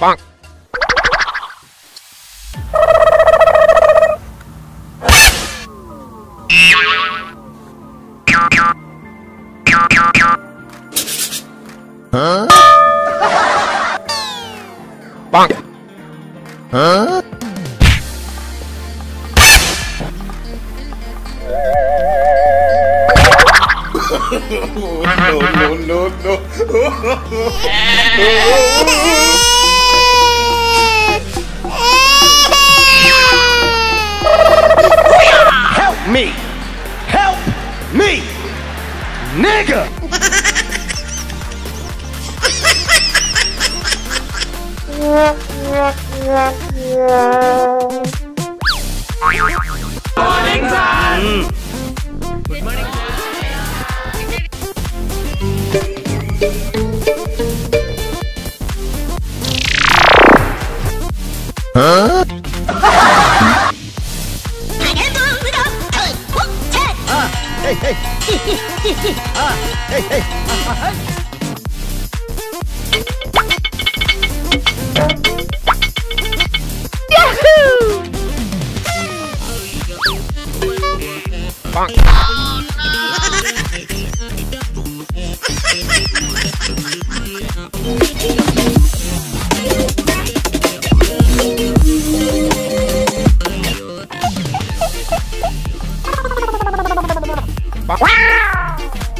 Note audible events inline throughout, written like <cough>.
Bonk. Nigga! hey, Wow!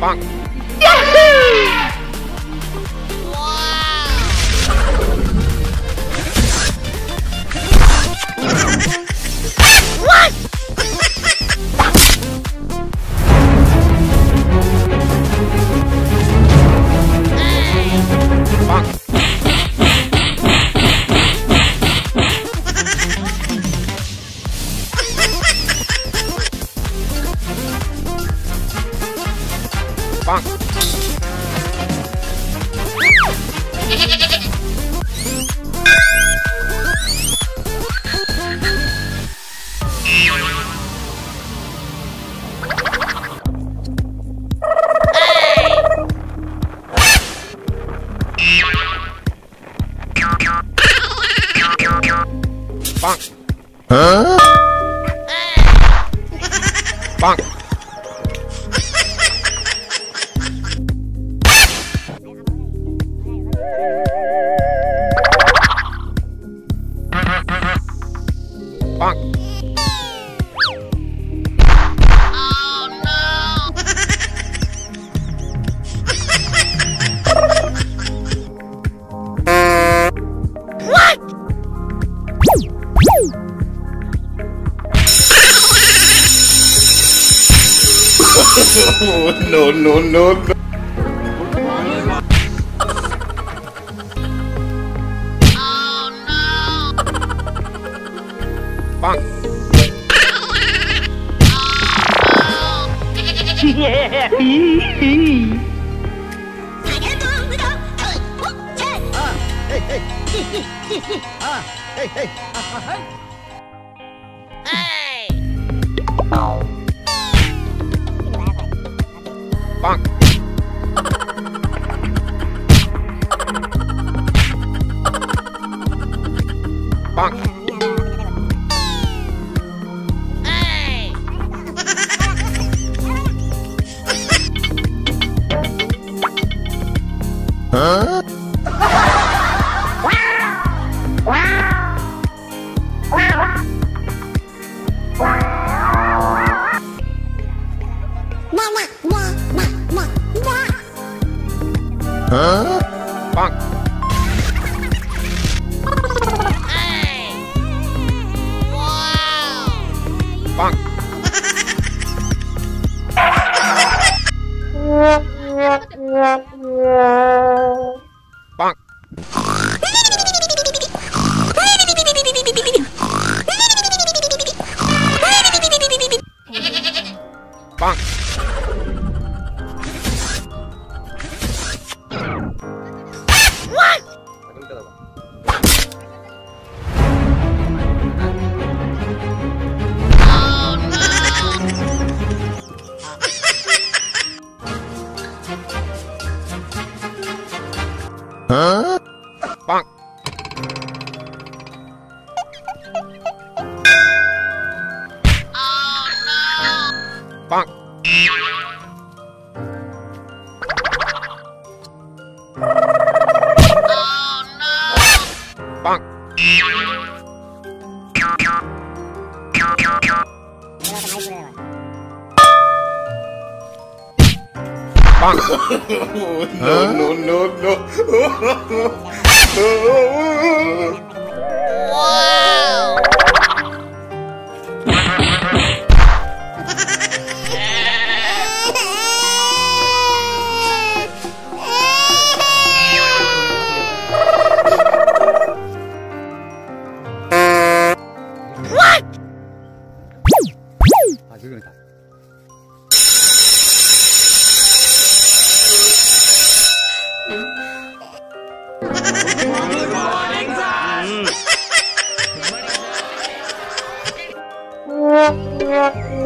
Bonk. Bonk. Huh? Bonk. Bonk. No, no, no, <laughs> no. Bonk. <laughs> Ah, hey, hey. <laughs> ah, hey, hey. Bonk. Bonk. Huh? Huh? Yeah, Bonk. Bonk. Bonk. Bonk. 빵. no, no, no, no. 와우. 아, 여기는 다.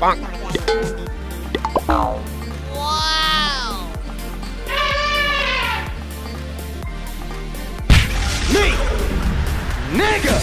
Bonk. Me! Nigga!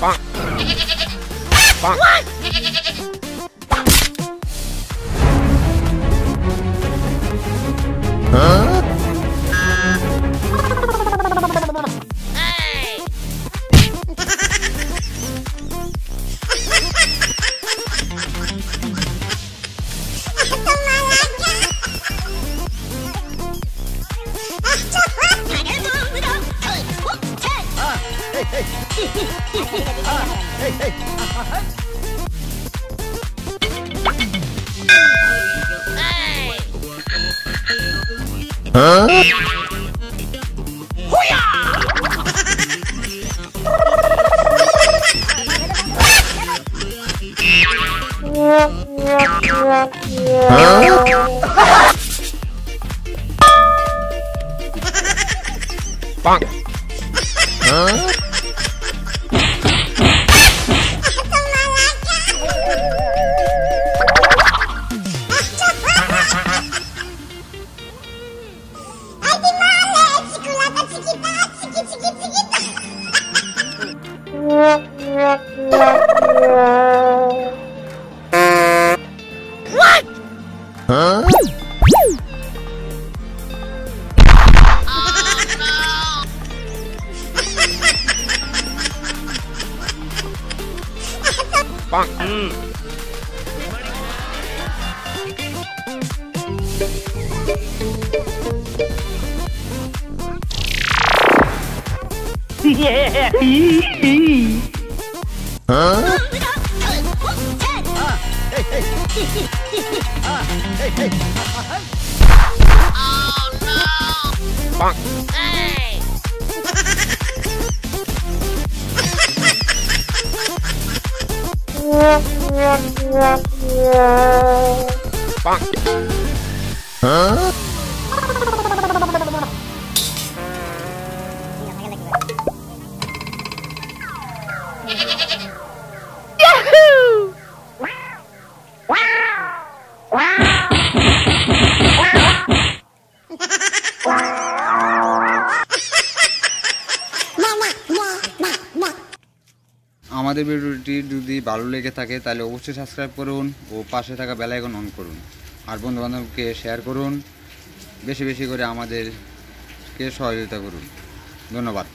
Bonk. Bonk. 아, 헤 hey, hey, hey, hey, huh? Huh? Bonk. 어? 빵. 음. 예. 어? Hey, hey. oh no! Bonk. Hey! Bonk. <laughs> Huh? আমাদের ভিডিওটি যদি ভালো লেগে থাকে, তাহলে অবশ্যই subscribe করুন ও পাশে থাকা বেল আইকন অন করুন। আর বন্ধুবান্ধবকে শেয়ার করুন। বেশি বেশি করে আমাদেরকে সহযোগিতা করুন। ধন্যবাদ।